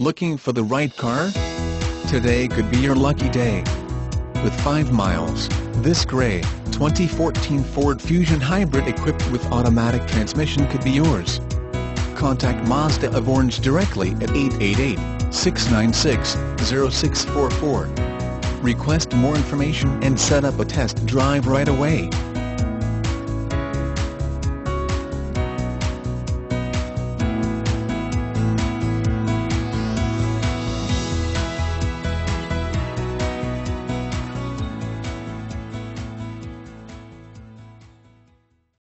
Looking for the right car? Today could be your lucky day. With 5 miles, this gray, 2014 Ford Fusion Hybrid equipped with automatic transmission could be yours. Contact Mazda of Orange directly at 888-696-0644. Request more information and set up a test drive right away.